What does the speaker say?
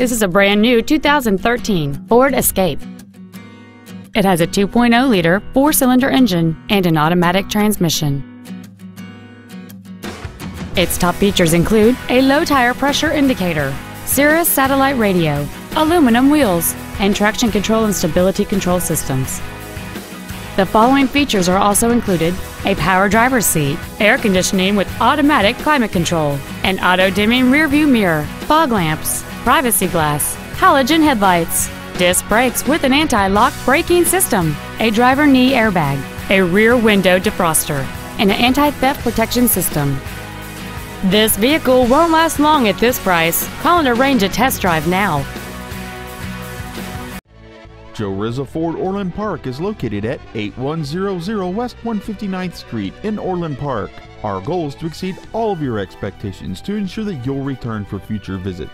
This is a brand new 2013 Ford Escape. It has a 2.0-liter four-cylinder engine and an automatic transmission. Its top features include a low tire pressure indicator, Sirius satellite radio, aluminum wheels, and traction control and stability control systems. The following features are also included a power driver's seat, air conditioning with automatic climate control, an auto-dimming rearview mirror, fog lamps, privacy glass, halogen headlights, disc brakes with an anti-lock braking system, a driver knee airbag, a rear window defroster, and an anti-theft protection system. This vehicle won't last long at this price. Call and arrange a test drive now. Joe Rizza Ford Orland Park is located at 8100 West 159th Street in Orland Park. Our goal is to exceed all of your expectations to ensure that you'll return for future visits.